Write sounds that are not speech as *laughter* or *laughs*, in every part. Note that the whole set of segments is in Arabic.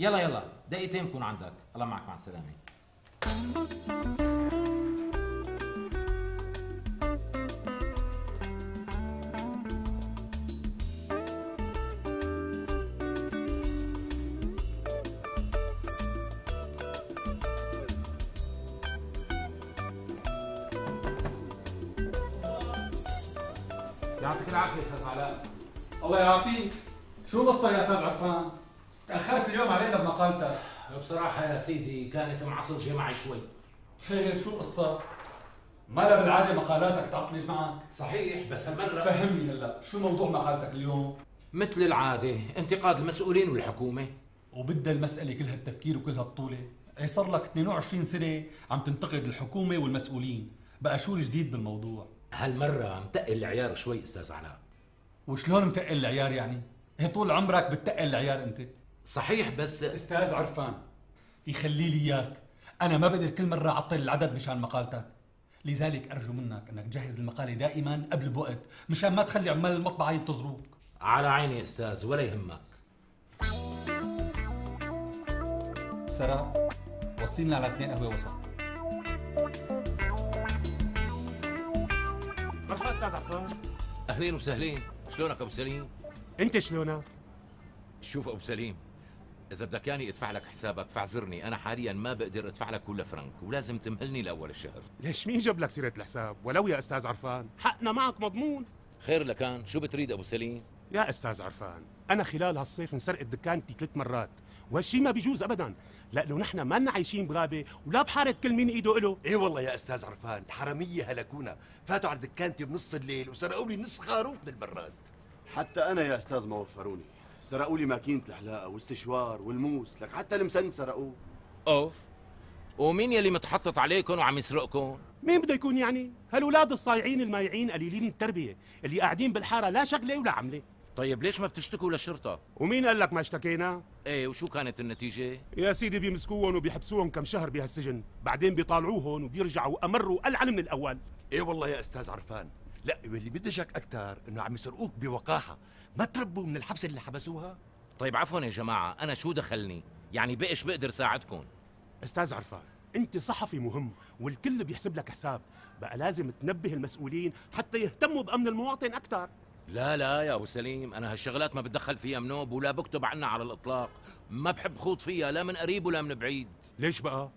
يلا يلا. دقيقتين بكون عندك. الله معك مع السلامة. يعطيك العافية أستاذ علاء. الله يعافيك. شو القصة يا أستاذ عرفان؟ تأخرت اليوم علينا بمقالتك بصراحة يا سيدي كانت معصلجه معي شوي. خير شو القصة؟ ما لا بالعادة مقالاتك تعصلج معك؟ صحيح بس هالمره فهمني هلا شو موضوع مقالتك اليوم؟ مثل العادة انتقاد المسؤولين والحكومة. وبدها المسألة كل هالتفكير وكل هالطولة إيه صار لك 22 سنة عم تنتقد الحكومة والمسؤولين. بقى شو الجديد بالموضوع؟ هالمرة متقل العيار شوي أستاذ علاء وشلون متقل العيار يعني؟ إيه طول عمرك بتقل العيار أنت؟ صحيح بس أستاذ عرفان يخلي لي إياك. أنا ما بقدر كل مرة أعطل العدد مشان مقالتك. لذلك أرجو منك إنك تجهز المقالة دائما قبل بوقت مشان ما تخلي عمال المطبعة ينتظروك. على عيني أستاذ ولا يهمك. سراء وصينا على اثنين قهوة وسط. مرحبا أستاذ عفان أهلين وسهلين. شلونك أبو سليم؟ أنت شلونك؟ شوف أبو سليم. إذا بدك ياني ادفع لك حسابك فاعذرني. أنا حاليا ما بقدر أدفع لك ولا فرنك ولازم تمهلني لأول الشهر. ليش مين جاب لك سيرة الحساب؟ ولو يا أستاذ عرفان. حقنا معك مضمون. خير لكان شو بتريد أبو سليم؟ يا أستاذ عرفان أنا خلال هالصيف انسرقت دكانتي ثلاث مرات. وهالشي ما بيجوز ابدا لأنه نحن ما عايشين بغابه ولا بحارة كل مين إيده له إيه والله يا أستاذ عرفان الحرامية هلكونا. فاتوا على دكانتي بنص الليل وسرقوا لي نص خروف من البراد حتى أنا يا أستاذ ما وفروني. سرقوا لي ماكينة الحلاقه واستشوار والموس لك حتى المسن سرقوه. أوف. ومين يلي متحطط عليكم وعم يسرقكم مين بده يكون يعني؟ هالولاد الصايعين المايعين قليلين التربية اللي قاعدين بالحارة لا شغلة ولا عملة. طيب ليش ما بتشتكوا للشرطة؟ ومين قال لك ما اشتكينا؟ إيه وشو كانت النتيجة؟ يا سيدي بيمسكوهم وبيحبسوهم كم شهر بهالسجن بعدين بيطالعوهم وبيرجعوا أمروا العن من الأول. إيه والله يا أستاذ عرفان. لا واللي بدشك أكثر إنه عم يسرقوك بوقاحة. ما تربوا من الحبس اللي حبسوها؟ طيب عفوا يا جماعة أنا شو دخلني؟ يعني بقش بقدر ساعدكم؟ أستاذ عرفان أنت صحفي مهم والكل بيحسب لك حساب. بقى لازم تنبه المسؤولين حتى يهتموا بأمن المواطن أكثر لا لا يا أبو سليم أنا هالشغلات ما بتدخل فيها منوب ولا بكتب عنها على الإطلاق. ما بحب خوض فيها لا من قريب ولا من بعيد. ليش بقى؟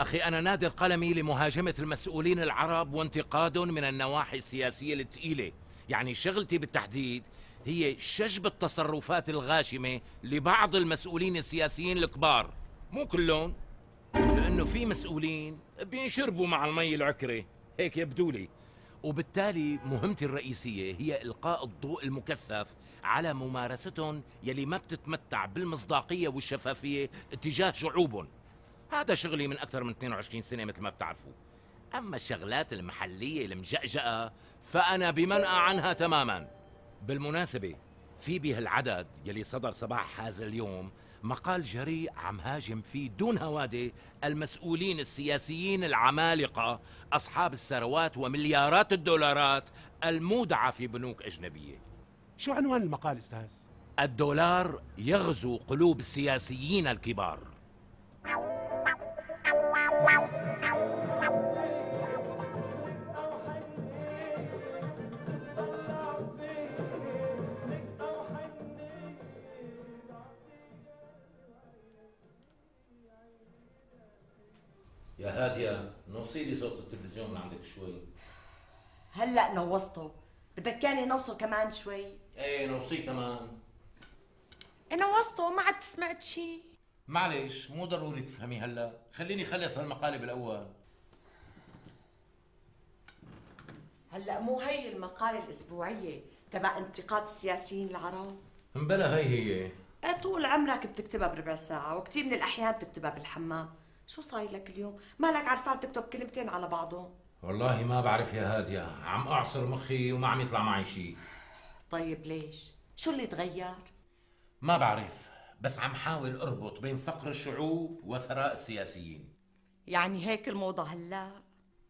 أخي أنا نادر قلمي لمهاجمة المسؤولين العرب وانتقادهم من النواحي السياسية الثقيله يعني شغلتي بالتحديد هي شجب التصرفات الغاشمة لبعض المسؤولين السياسيين الكبار. مو كلهم لأنه في مسؤولين بينشربوا مع المي العكره هيك يبدو لي. وبالتالي مهمتي الرئيسية هي إلقاء الضوء المكثف على ممارستهم يلي ما بتتمتع بالمصداقية والشفافية اتجاه شعوبهم. هذا شغلي من أكثر من 22 سنة مثل ما بتعرفوا. أما الشغلات المحلية المجأجأة فأنا بمنأى عنها تماما. بالمناسبة في بهالعدد يلي صدر صباح هذا اليوم مقال جريء عم هاجم فيه دون هوادة المسؤولين السياسيين العمالقة أصحاب الثروات ومليارات الدولارات المودعة في بنوك أجنبية. شو عنوان المقال أستاذ؟ الدولار يغزو قلوب السياسيين الكبار. يا هادية نوصي لي صوت التلفزيون من عندك شوي. هلا نوصته. بدك كان نوصل كمان شوي؟ إيه نوصيه كمان. نوصته. ما عاد سمعت شيء معلش مو ضروري تفهمي هلا. خليني خلص هالمقالة بالأول. هلا مو هي المقالة الأسبوعية تبع انتقاد السياسيين العرب مبلا هي هي. إيه طول عمرك بتكتبها بربع ساعة وكثير من الأحيان بتكتبها بالحمام. شو صاير لك اليوم؟ مالك عرفان تكتب كلمتين على بعضهم والله ما بعرف يا هادية عم أعصر مخي وما عم يطلع معي شيء طيب ليش؟ شو اللي تغير؟ ما بعرف بس عم حاول أربط بين فقر الشعوب وثراء السياسيين يعني هيك الموضة هلا؟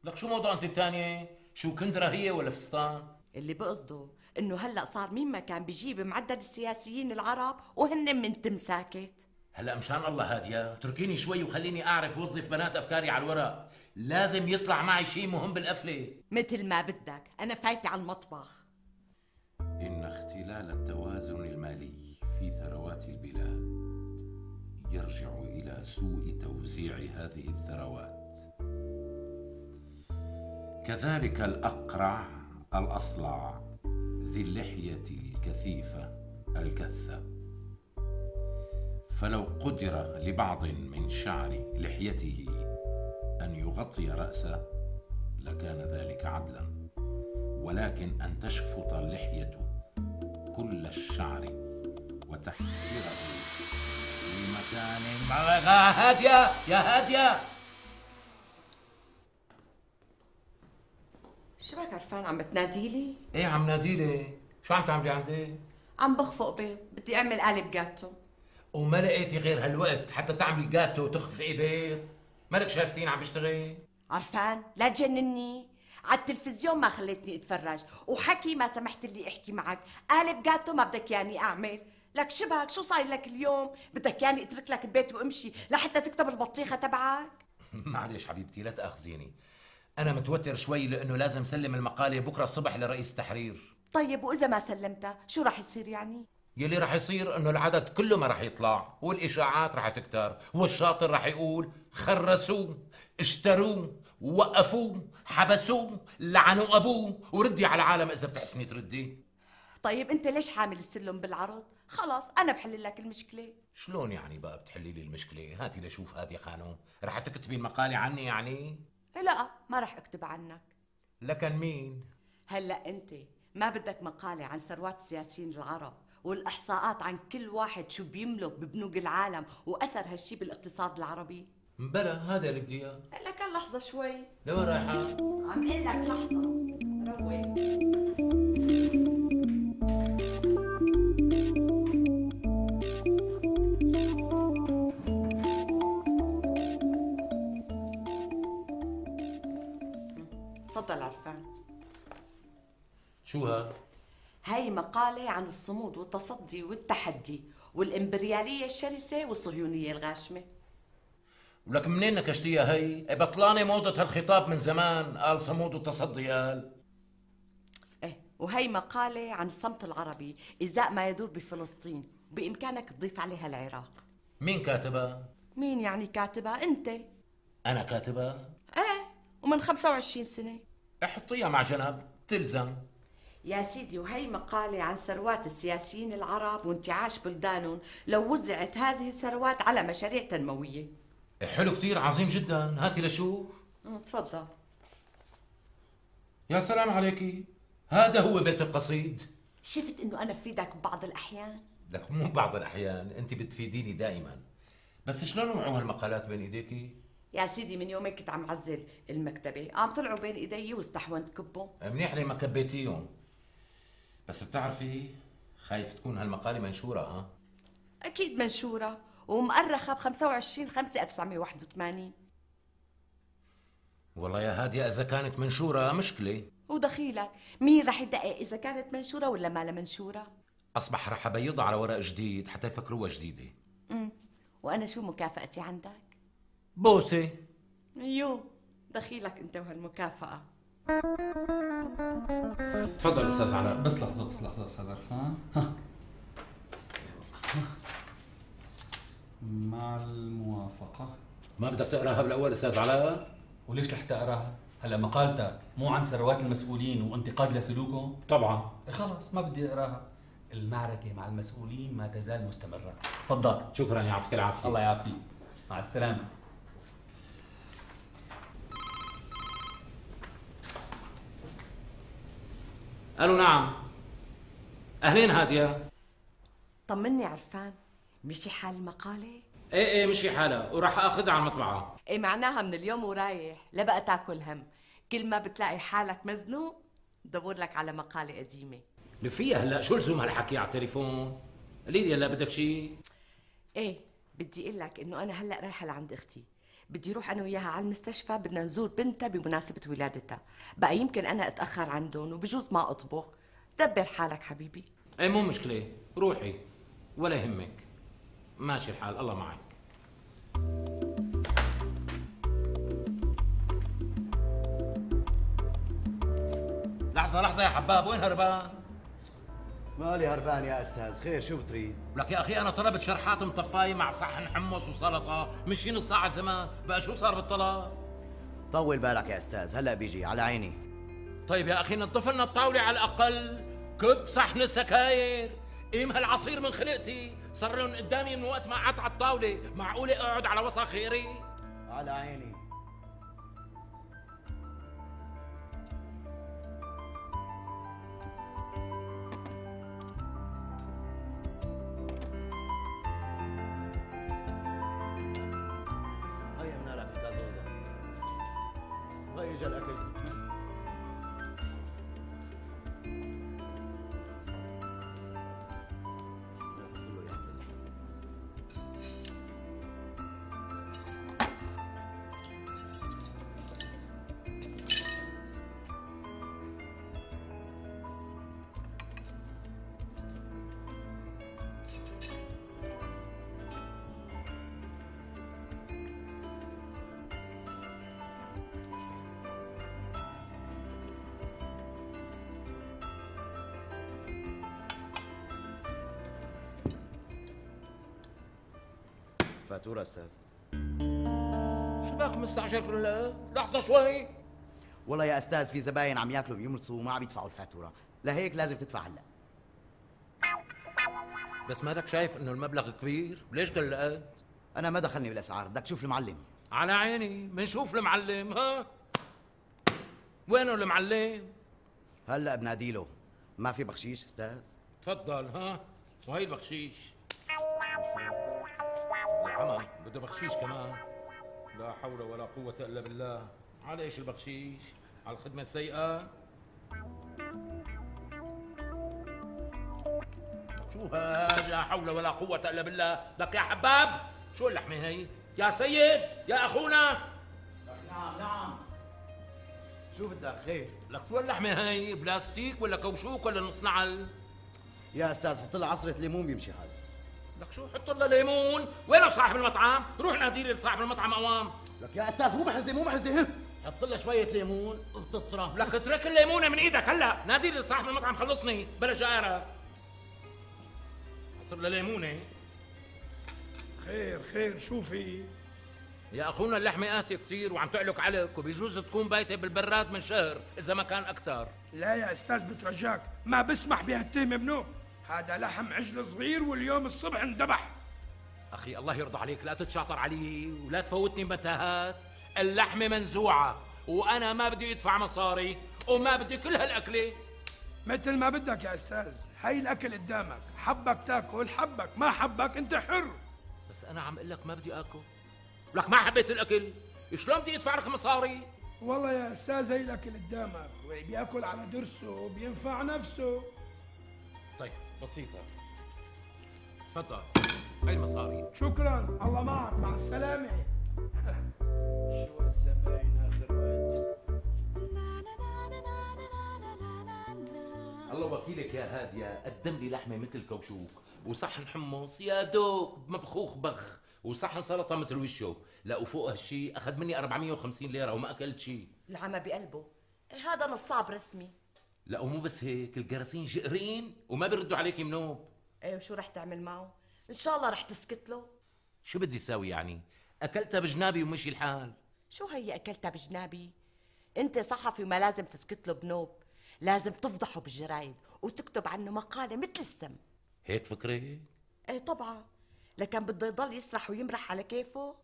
لك شو موضوع أنت الثانية؟ شو كندرة هي ولا فستان؟ اللي بقصده إنه هلا صار مين ما كان بيجيب معدل السياسيين العرب وهن من تم ساكت هلا مشان الله هادية اتركيني شوي وخليني أعرف وظف بنات أفكاري على الورق. لازم يطلع معي شيء مهم بالقفلة. مثل ما بدك أنا فايتة على المطبخ. إن اختلال التوازن المالي في ثروات البلاد يرجع إلى سوء توزيع هذه الثروات. كذلك الأقرع الأصلع ذي اللحية الكثيفة الكثة. فلو قدر لبعض من شعر لحيته أن يغطي راسه لكان ذلك عدلا. ولكن أن تشفط اللحية كل الشعر وتحفره في مكان هاديه يا هاديه شو بك عرفان؟ عم بتناديلي؟ إيه عم ناديلي شو عم تعملي عندي؟ عم بخفق بيض بدي أعمل قالب جاتو. وما لقيتي غير هالوقت حتى تعملي جاتو وتخفقي بيض مالك شايفتين عم بشتغل عرفان لا تجنني. على التلفزيون ما خليتني أتفرج. وحكي ما سمحت لي أحكي معك. قالب جاتو ما بدك ياني أعمل. لك شبك شو صاير لك اليوم؟ بدك ياني أترك لك البيت وأمشي لحتى تكتب البطيخة تبعك؟ *laughs* معلش حبيبتي لا تأخذيني. أنا متوتر شوي لأنه لازم سلم المقالة بكرة الصبح لرئيس التحرير. طيب وإذا ما سلمتها شو راح يصير يعني؟ يلي رح يصير إنه العدد كله ما رح يطلع والإشاعات رح تكتر والشاطر رح يقول خرسوه اشتروه وقفوه حبسوه لعنوا أبوه وردي على العالم إذا بتحسني تردي. طيب أنت ليش حامل السلم بالعرض؟ خلاص أنا بحل لك المشكلة. شلون يعني بقى بتحلي لي المشكلة؟ هاتي لشوف هات يا خانو. رح تكتبي المقالة عني يعني؟ لا ما راح أكتب عنك. لكن مين هلأ أنت ما بدك مقالة عن ثروات السياسيين العرب. والإحصاءات عن كل واحد شو بيملك ببنوك العالم وأثر هالشي بالاقتصاد العربي. بلا هذا اللي بدي إياه. لك لحظة شوي. لوين رايحة؟ عم أقول لك لحظة. روق عن الصمود والتصدي والتحدي والإمبريالية الشرسة والصهيونية الغاشمة ولك منين نكشتيها هي؟ إيه بطلانة موضة هالخطاب من زمان قال صمود وتصدي قال إيه وهي مقالة عن الصمت العربي إزاء ما يدور بفلسطين بإمكانك تضيف عليها العراق مين كاتبها؟ مين يعني كاتبها؟ أنت أنا كاتبها؟ إيه ومن 25 سنة احطيها مع جنب تلزم يا سيدي وهي مقالة عن ثروات السياسيين العرب وانتعاش بلدانهم. لو وزعت هذه الثروات على مشاريع تنموية. حلو كتير عظيم جدا. هاتي لشوف تفضل. يا سلام عليكي هذا هو بيت القصيد. شفت إنه أنا بفيدك ببعض الأحيان؟ لك مو بعض الأحيان أنت بتفيديني دائما. بس شلون وقعوا هالمقالات بين إيديكي؟ يا سيدي من يومين كنت عم عزل المكتبة. قام طلعوا بين إيدي واستحونت كبهم. منيح لي ما كبيتيهم بس بتعرفي خايف تكون هالمقالة منشورة ها؟ أكيد منشورة. ومؤرخة ب 25 5 1981 والله يا هادية إذا كانت منشورة مشكلة. ودخيلك. مين رح يدقق إذا كانت منشورة ولا ما منشورة؟ أصبح رح أبيضها على ورق جديد حتى يفكروها جديدة. امم وأنا شو مكافأتي عندك؟ بوسة. يو دخيلك أنت وهالمكافأة. تفضل أستاذ علاء بس لحظة بس لحظة أستاذ عرفان. ها. مع الموافقة؟ ما بدك تقراها بالأول أستاذ علاء؟ وليش رح تقرأها؟ هلا مقالتك مو عن ثروات المسؤولين وانتقاد لسلوكهم؟ طبعا. إيه خلص ما بدي أقراها. المعركة مع المسؤولين ما تزال مستمرة. تفضل. شكرا يعطيك العافية. الله يعافيك. مع السلامة. قالوا نعم. أهلين هادية طمني عرفان مشي حال المقالة؟ إيه إيه مشي حالها وراح أخذها على المطبعة. إيه معناها من اليوم ورايح لا بقى تاكل هم. كل ما بتلاقي حالك مزنوق دور لك على مقالة قديمة. لفيها هلا شو لزوم هالحكي على التليفون؟ قولي لي هلا بدك شيء إيه بدي أقول لك إنه أنا هلا رايحة لعند أختي. بدي روح أنا وياها على المستشفى بدنا نزور بنتها بمناسبة ولادتها. بقى يمكن أنا أتأخر عندهم وبجوز ما أطبخ. دبر حالك حبيبي. إيه مو مشكلة. روحي. ولا يهمك. ماشي الحال. الله معك. لحظة لحظة يا حباب. وين هربان؟ مالي هربان يا أستاذ خير شو بتريد؟ لك يا أخي أنا طلبت شرحات مطفاية مع صحن حمص وسلطة مشي نص ساعة زمان؟ بقى شو صار بالطلب؟ طول بالك يا أستاذ هلا بيجي على عيني. طيب يا أخي نظف لنا الطاولة على الأقل. كب صحن سكاير قيم هالعصير من خلقتي. صار لهم قدامي من وقت ما قعدت على الطاولة. معقولة أقعد على وسط غيري؟ على عيني. فاتورة أستاذ شباك مستعجل كل لحظة شوي؟ والله يا أستاذ في زباين عم ياكلوا بيملصوا وما عم يدفعوا الفاتورة. لهيك لازم تدفع هلا. بس مالك شايف إنه المبلغ كبير؟ ليش كل قد أنا ما دخلني بالأسعار بدك تشوف المعلم. على عيني منشوف المعلم ها؟ وينه المعلم؟ هلا بناديله. ما في بخشيش أستاذ؟ تفضل ها؟ وهي البخشيش؟ العمى بده بخشيش كمان. لا حول ولا قوة إلا بالله. على إيش البخشيش؟ على الخدمة السيئة؟ شو هاد؟ لا حول ولا قوة إلا بالله. لك يا حباب. شو اللحمة هي؟ يا سيد يا أخونا. نعم نعم. شو بدك؟ خير. لك شو اللحمة هي؟ بلاستيك ولا كوشوك ولا نص نعل؟ يا أستاذ حط لها عصرة ليمون بيمشي حالك لك شو حط لها ليمون؟ وينه صاحب المطعم؟ روح نادي لي صاحب المطعم أوام. لك يا أستاذ مو محرزة مو محرزة هم حط لها شوية ليمون وبتطرى. لك اترك الليمونه من إيدك هلا. نادي لي صاحب المطعم خلصني. بلا جائرة. عصر لها ليمونه خير خير. شو في؟ يا أخونا اللحمة قاسية كثير وعم تعلق عليك وبيجوز تكون بايتة بالبراد من شهر إذا ما كان أكثر لا يا أستاذ بترجاك. ما بسمح بهالتهمه بنوب هذا لحم عجل صغير واليوم الصبح اندبح أخي الله يرضى عليك. لا تتشاطر علي ولا تفوتني متاهات اللحمه منزوعة وأنا ما بدي أدفع مصاري وما بدي كل هالأكلة. مثل ما بدك يا أستاذ. هاي الأكل قدامك. حبك تاكل حبك ما حبك أنت حر. بس أنا عم أقول لك ما بدي آكل. لك ما حبيت الأكل. شلون بدي أدفع لك مصاري؟ والله يا أستاذ هاي الأكل قدامك. بياكل على درسه بينفع نفسه. بسيطة. تفضل. هاي المصاري شكرا. الله معك. مع السلامة. شو الزباين اخر وقت الله وكيلك يا هادية. قدم لي لحمة مثل كوشوك. وصحن حمص يا دوب مبخوخ بخ. وصحن سلطة مثل وشه لا وفوق هالشي أخذ مني 450 ليرة وما أكلت شي. العمى بقلبه. إيه هذا نصاب رسمي. لا ومو بس هيك الجراسين جقرين وما بيردوا عليك منوب إيه وشو رح تعمل معه؟ إن شاء الله رح تسكت له. شو بدي ساوي يعني؟ أكلتها بجنابي ومشي الحال. شو هي أكلتها بجنابي؟ أنت صحفي وما لازم تسكت له بنوب. لازم تفضحه بالجرايد وتكتب عنه مقالة مثل السم. هيك فكرة إيه طبعا. لكن بده يضل يسرح ويمرح على كيفه.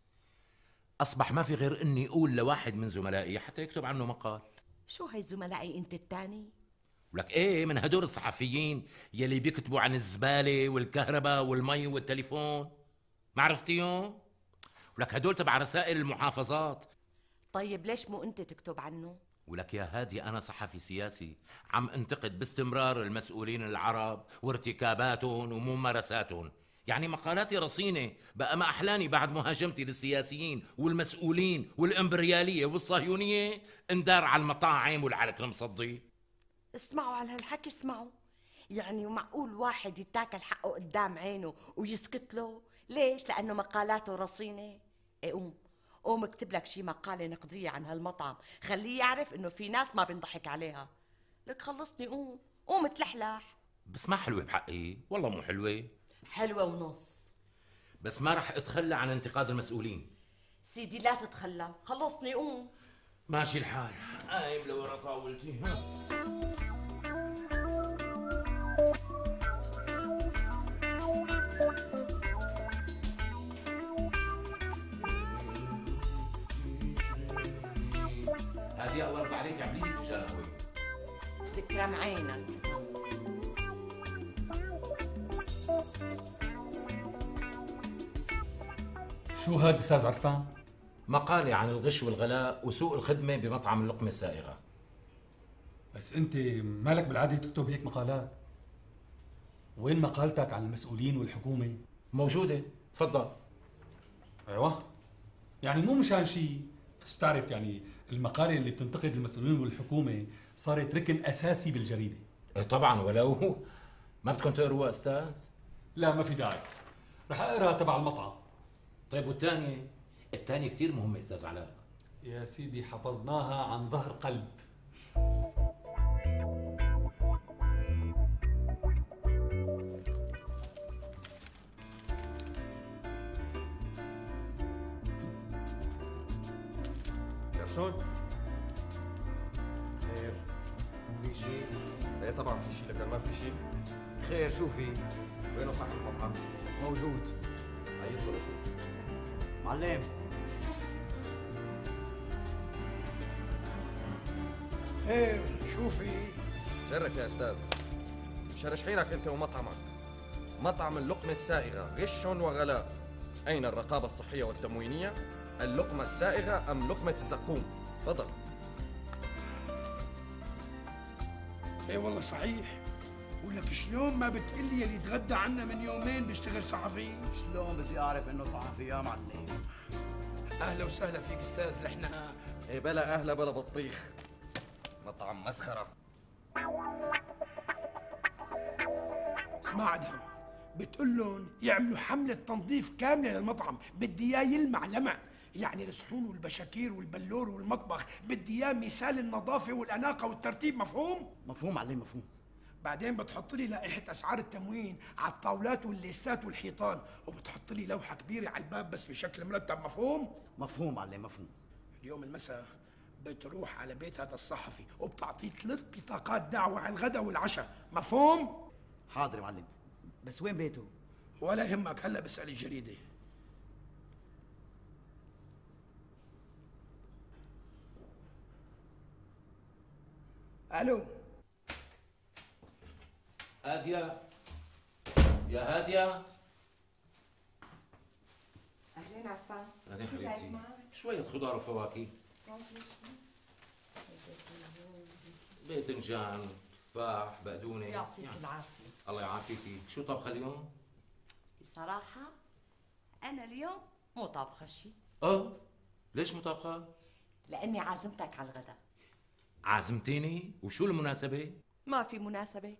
أصبح ما في غير إني أقول لواحد من زملائي حتى يكتب عنه مقال. شو هي زملائي أنت التاني؟ ولك إيه من هدول الصحفيين يلي بيكتبوا عن الزبالة والكهرباء والمي والتليفون؟ ما عرفتيهم؟ ولك هدول تبع رسائل المحافظات. طيب ليش مو أنت تكتب عنه؟ ولك يا هادي أنا صحفي سياسي عم انتقد باستمرار المسؤولين العرب وارتكاباتهم وممارساتهم. يعني مقالاتي رصينة بقى ما أحلاني بعد مهاجمتي للسياسيين والمسؤولين والإمبريالية والصهيونية؟ اندار على المطاعم والعرك المصدي. اسمعوا على هالحكي اسمعوا. يعني معقول واحد يتاكل حقه قدام عينه ويسكت له؟ ليش؟ لأنه مقالاته رصينة. إيه قوم. قوم اكتب لك شي مقالة نقدية عن هالمطعم. خليه يعرف إنه في ناس ما بينضحك عليها. لك خلصني قوم. قوم تلحلح بس ما حلوة بحقي. والله مو حلوة. حلوة ونص. بس ما رح اتخلى عن انتقاد المسؤولين. سيدي لا تتخلى. خلصني قوم. ماشي الحال. قايم لورا طاولتي ها. هذه الله يرضى عليك اعملي لي فنجان قهوه تكرم عينك. شو هاد أستاذ عرفان؟ مقالة عن الغش والغلاء وسوء الخدمة بمطعم اللقمة السائغة بس أنت مالك بالعادة تكتب هيك مقالات؟ وين مقالتك عن المسؤولين والحكومة؟ موجودة. تفضل. أيوه. يعني مو مشان شيء بس بتعرف يعني المقالة اللي بتنتقد المسؤولين والحكومة صارت ركن أساسي بالجريدة. إيه طبعا ولو ما بدكم تقروا أستاذ؟ لا ما في داعي. رح أقرأ تبع المطعم. طيب والثانية؟ الثانية كثير مهمة أستاذ علاء يا سيدي حفظناها عن ظهر قلب. خير شو في؟ وينه صاحب المطعم؟ موجود هيدخل شو؟ معلم خير شو في شرف يا أستاذ مشرشحينك أنت ومطعمك مطعم اللقمة السائغة غش وغلاء أين الرقابة الصحية والتموينية؟ اللقمة السائغة أم لقمة الزقوم؟ تفضل إيه والله صحيح ولك شلون ما بتقلي اللي تغدى عنا من يومين بيشتغل صحفي؟ شلون بدي أعرف إنه صحفي يا معلم؟ أهلا وسهلا فيك أستاذ نحن إيه بلا أهلا بلا بطيخ. مطعم مسخرة. اسمع ادهم بتقول لهم يعملوا حملة تنظيف كاملة للمطعم بدي إياه يلمع لمع. يعني الصحون والبشاكير والبلور والمطبخ بدي إياه مثال النظافة والأناقة والترتيب مفهوم؟ مفهوم معلم مفهوم. بعدين بتحط لي لائحة أسعار التموين على الطاولات والليستات والحيطان وبتحط لي لوحة كبيرة على الباب بس بشكل مرتب مفهوم؟ مفهوم معلم مفهوم اليوم المساء بتروح على بيت هذا الصحفي وبتعطيه ثلاث بطاقات دعوة على الغداء والعشاء مفهوم؟ حاضر يا معلم بس وين بيته؟ ولا يهمك هلا بسأل الجريدة ألو هادية. يا هادية. أهلين عفان جايب حبيبتي. معك؟ شوية خضار وفواكه باذنجان تفاح بقدونس. يعطيك يعني. العافية. الله يعافيكي. شو طبخة اليوم؟ بصراحة أنا اليوم مو طابخة شي. أه؟ ليش مو طبخة؟ لأني عازمتك على الغداء. عازمتيني؟ وشو المناسبة؟ ما في مناسبة.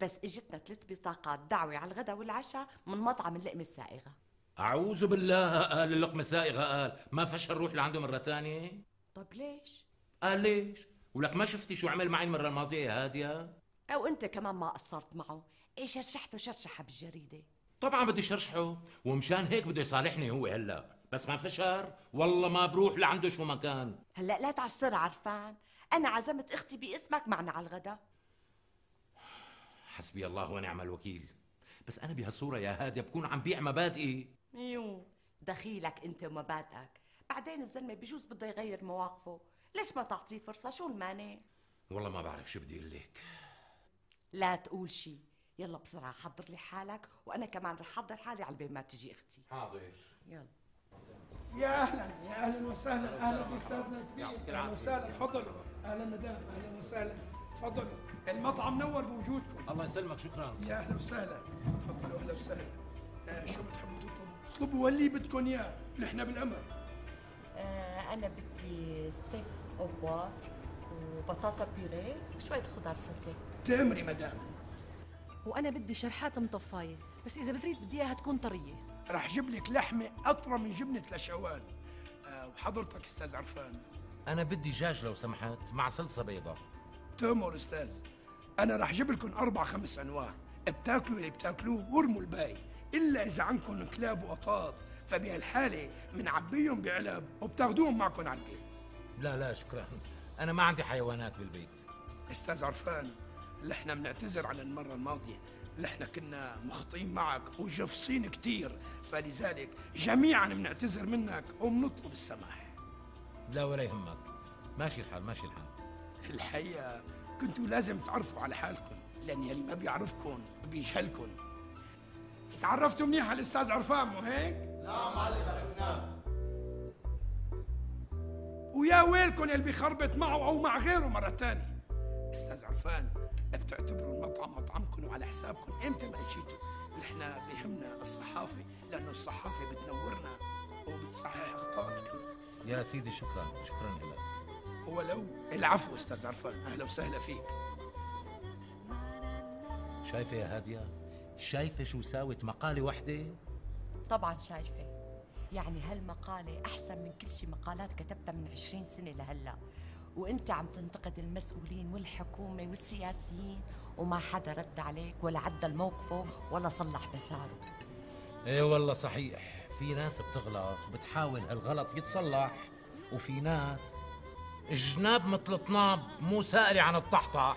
بس اجتنا ثلاث بطاقات دعوة على الغداء والعشاء من مطعم اللقمة السائغة. أعوذ بالله قال اللقمة السائغة قال ما فشل نروح لعنده مرة تانية؟ طب ليش؟ قال ليش؟ ولك ما شفتي شو عمل معي المرة الماضية يا هادية؟ أو أنت كمان ما قصرت معه. إيه شرشحته؟ شرشحة بالجريدة. طبعا بدي شرشحه ومشان هيك بده يصالحني هو هلأ. بس ما فشر والله ما بروح لعنده شو ما كان. هلأ لا تعصر عرفان. أنا عزمت أختي باسمك معنا على الغداء. حسبي الله ونعم الوكيل. بس أنا بهالصوره يا هادية بكون عم بيع مبادئي. يو دخيلك أنت ومبادئك. بعدين الزلمة بجوز بده يغير مواقفه. ليش ما تعطيه فرصة؟ شو المانع؟ والله ما بعرف شو بدي أقول لك. لا تقول شي. يلا بسرعة حضر لي حالك وأنا كمان رح حضر حالي على ما تجي أختي. حاضر. يلا. يا أهلا يا أهلا وسهلا. أهلا بأستاذنا الكبير. أهلا. وسهلا. تفضلوا. أهلا مدام أهلا وسهلا. تفضلوا. المطعم نور بوجودكم. الله يسلمك شكرا. يا أهلا وسهلا. تفضلوا أهلا وسهلا. آه شو بتحبوا تطلبوا؟ اطلبوا واللي بدكم إياه. نحن بالامر آه أنا بدي ستيك أوبوار وبطاطا بيوريه وشوية خضار سوتيه تامري مدام. وأنا بدي شرحات مطفايه بس إذا بتريد بدي إياها تكون طرية. راح جيب لك لحمة أطرى من جبنة لشوان آه وحضرتك أستاذ عرفان. أنا بدي دجاج لو سمحت مع صلصة بيضاء. تؤمر أستاذ أنا راح جيب لكم أربع خمس أنواع بتاكلوا اللي بتاكلوه وارموا الباقي إلا إذا عندكم كلاب وقطاط فبهالحالة بنعبيهم بعلب وبتاخذوهم معكم على البيت. لا لا شكرا. أنا ما عندي حيوانات بالبيت. أستاذ عرفان نحن بنعتذر عن المرة الماضية. نحن كنا مخطئين معك وجفصين كتير فلذلك جميعا بنعتذر منك وبنطلب السماح. لا ولا يهمك. ماشي الحال ماشي الحال. الحقيقة كنتوا لازم تعرفوا على حالكم. لأن يلي ما بيعرفكم بيجهلكم تعرفتوا منيح على الأستاذ عرفان مو هيك؟ لا معلم عرفناه. ويا ويلكم اللي بيخربط معه أو مع غيره مرة تانية. أستاذ عرفان بتعتبروا المطعم مطعمكم وعلى حسابكم إمتى ما اجيتوا نحن بهمنا الصحافة لأنه الصحافة بتنورنا وبتصحح أخطائنا كمان. يا سيدي شكرا شكرا لك. ولو العفو أستاذ عرفان. أهلا وسهلا فيك. شايفة يا هادية؟ شايفة شو ساوت مقالة وحدة؟ طبعا شايفة. يعني هالمقالة أحسن من كل شي مقالات كتبتها من عشرين سنة لهلأ. وأنت عم تنتقد المسؤولين والحكومة والسياسيين وما حدا رد عليك ولا عدل موقفه ولا صلح مساره. إيه والله صحيح. في ناس بتغلط وبتحاول هالغلط يتصلح وفي ناس جناب مثل طناب مو سائلة عن الطحطح.